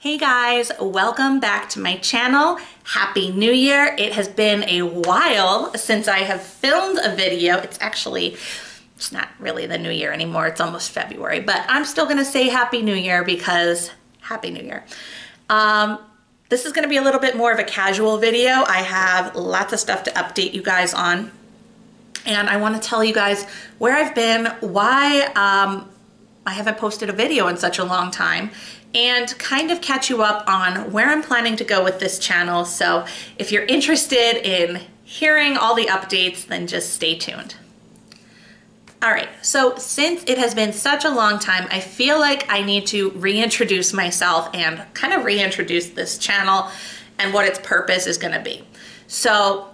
Hey guys, welcome back to my channel. Happy New Year. It has been a while since I have filmed a video. It's actually, it's not really the new year anymore. It's almost February, but I'm still gonna say Happy New Year because Happy New Year. Um, this is gonna be a little bit more of a casual video. I have lots of stuff to update you guys on. And I wanna tell you guys where I've been, why um, I haven't posted a video in such a long time, and kind of catch you up on where I'm planning to go with this channel. So if you're interested in hearing all the updates, then just stay tuned. All right, so since it has been such a long time, I feel like I need to reintroduce myself and kind of reintroduce this channel and what its purpose is gonna be. So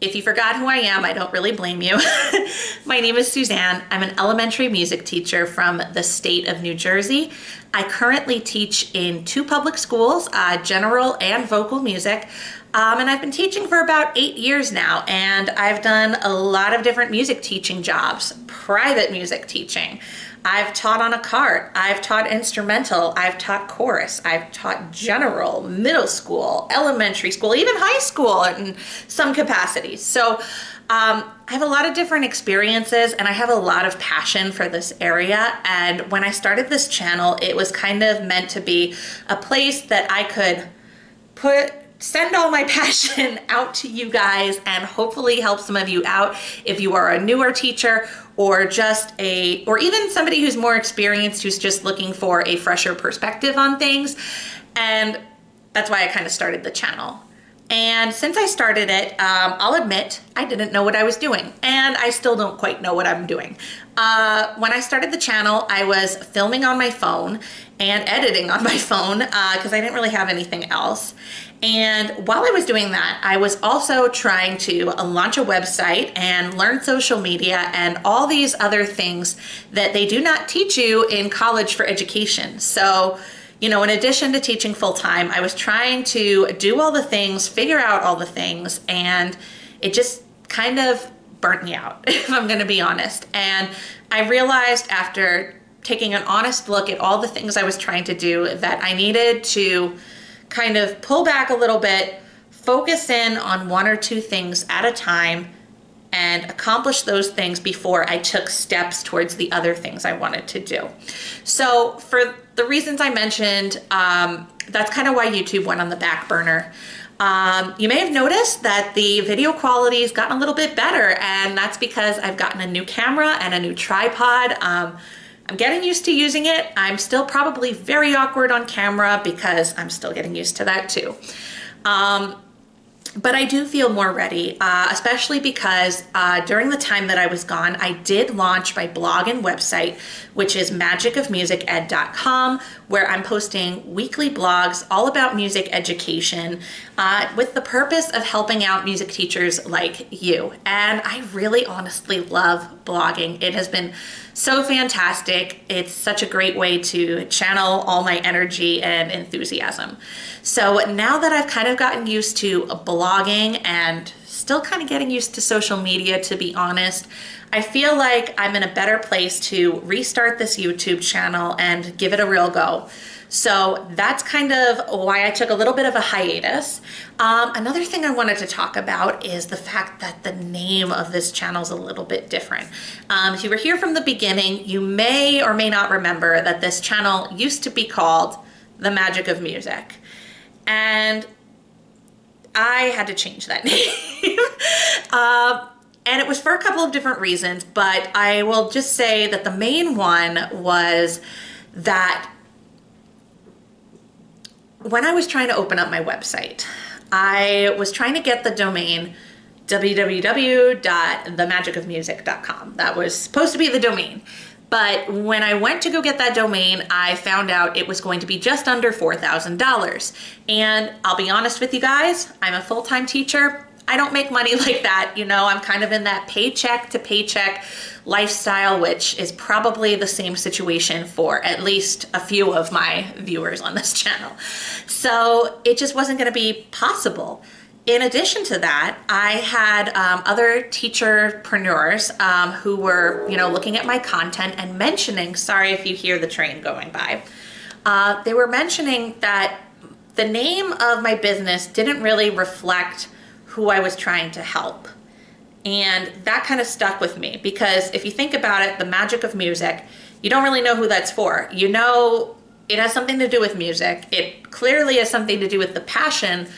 if you forgot who I am, I don't really blame you. My name is Suzanne. I'm an elementary music teacher from the state of New Jersey. I currently teach in two public schools, uh, general and vocal music. Um, and I've been teaching for about eight years now, and I've done a lot of different music teaching jobs, private music teaching. I've taught on a cart, I've taught instrumental, I've taught chorus, I've taught general, middle school, elementary school, even high school in some capacities. So um, I have a lot of different experiences and I have a lot of passion for this area. And when I started this channel, it was kind of meant to be a place that I could put send all my passion out to you guys and hopefully help some of you out if you are a newer teacher or just a, or even somebody who's more experienced who's just looking for a fresher perspective on things. And that's why I kind of started the channel. And since I started it, um, I'll admit I didn't know what I was doing, and I still don't quite know what I'm doing. Uh, when I started the channel, I was filming on my phone and editing on my phone because uh, I didn't really have anything else. And while I was doing that, I was also trying to launch a website and learn social media and all these other things that they do not teach you in college for education. So you know, in addition to teaching full time, I was trying to do all the things, figure out all the things, and it just kind of burnt me out, if I'm going to be honest. And I realized after taking an honest look at all the things I was trying to do that I needed to kind of pull back a little bit, focus in on one or two things at a time, and accomplish those things before I took steps towards the other things I wanted to do. So for the reasons I mentioned, um, that's kind of why YouTube went on the back burner. Um, you may have noticed that the video quality has gotten a little bit better and that's because I've gotten a new camera and a new tripod. Um, I'm getting used to using it. I'm still probably very awkward on camera because I'm still getting used to that too. Um, but I do feel more ready, uh, especially because uh, during the time that I was gone, I did launch my blog and website, which is magicofmusiced.com, where I'm posting weekly blogs all about music education uh, with the purpose of helping out music teachers like you. And I really honestly love blogging. It has been so fantastic. It's such a great way to channel all my energy and enthusiasm. So now that I've kind of gotten used to blogging and still kind of getting used to social media, to be honest, I feel like I'm in a better place to restart this YouTube channel and give it a real go. So that's kind of why I took a little bit of a hiatus. Um, another thing I wanted to talk about is the fact that the name of this channel is a little bit different. Um, if you were here from the beginning, you may or may not remember that this channel used to be called The Magic of Music. And I had to change that name. uh, and it was for a couple of different reasons, but I will just say that the main one was that when I was trying to open up my website, I was trying to get the domain www.themagicofmusic.com. That was supposed to be the domain. But when I went to go get that domain, I found out it was going to be just under $4,000. And I'll be honest with you guys, I'm a full-time teacher. I don't make money like that. You know, I'm kind of in that paycheck to paycheck lifestyle, which is probably the same situation for at least a few of my viewers on this channel. So it just wasn't going to be possible. In addition to that, I had um, other teacherpreneurs um, who were, you know, looking at my content and mentioning, sorry if you hear the train going by, uh, they were mentioning that the name of my business didn't really reflect who I was trying to help. And that kind of stuck with me because if you think about it, the magic of music, you don't really know who that's for. You know, it has something to do with music. It clearly has something to do with the passion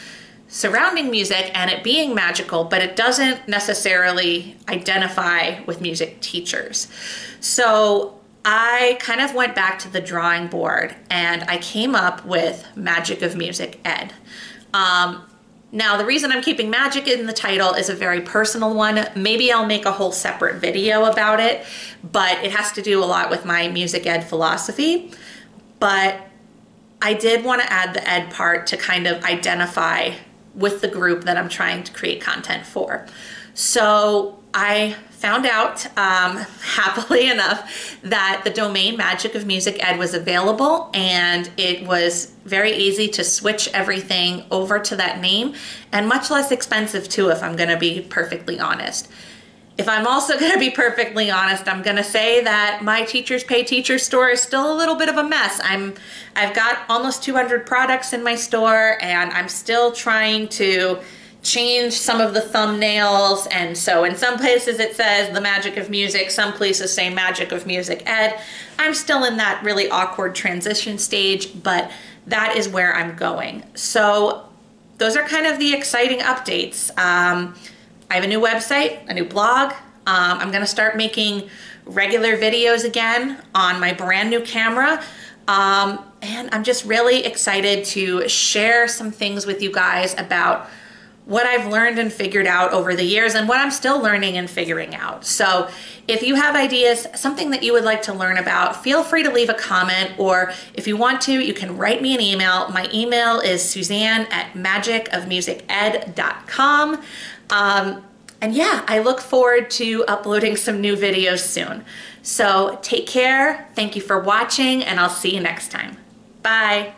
surrounding music and it being magical, but it doesn't necessarily identify with music teachers. So I kind of went back to the drawing board and I came up with Magic of Music Ed. Um, now, the reason I'm keeping magic in the title is a very personal one. Maybe I'll make a whole separate video about it, but it has to do a lot with my music ed philosophy. But I did want to add the ed part to kind of identify with the group that I'm trying to create content for. So I found out, um, happily enough, that the domain Magic of Music Ed was available and it was very easy to switch everything over to that name and much less expensive too, if I'm going to be perfectly honest. If I'm also going to be perfectly honest, I'm going to say that my Teachers Pay Teachers store is still a little bit of a mess. I'm I've got almost 200 products in my store and I'm still trying to change some of the thumbnails. And so in some places it says the magic of music some places say magic of music ed. I'm still in that really awkward transition stage but that is where i'm going. So those are kind of the exciting updates. Um, i have a new website a new blog um, i'm going to start making regular videos again on my brand new camera um, and i'm just really excited to share some things with you guys about what I've learned and figured out over the years and what I'm still learning and figuring out. So if you have ideas, something that you would like to learn about, feel free to leave a comment or if you want to, you can write me an email. My email is suzanne at magicofmusiced.com. Um, and yeah, I look forward to uploading some new videos soon. So take care, thank you for watching, and I'll see you next time. Bye.